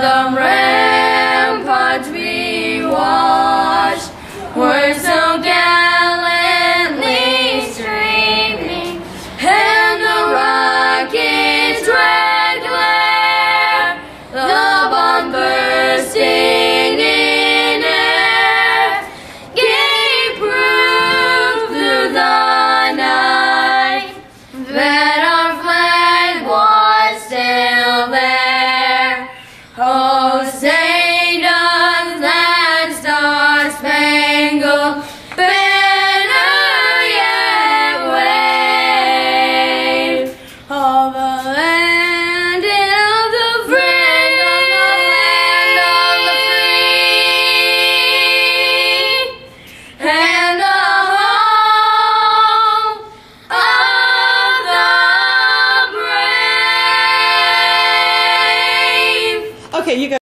the rain. of the land of the free. And the home of the brave. Okay, you go.